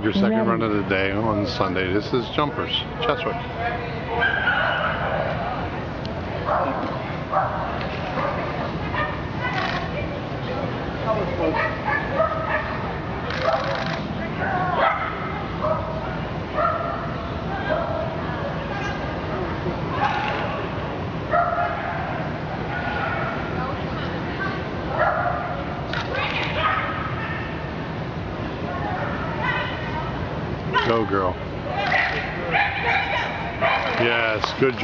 Your second run of the day on Sunday. This is Jumpers, Cheswick. Go girl. Yes, good job.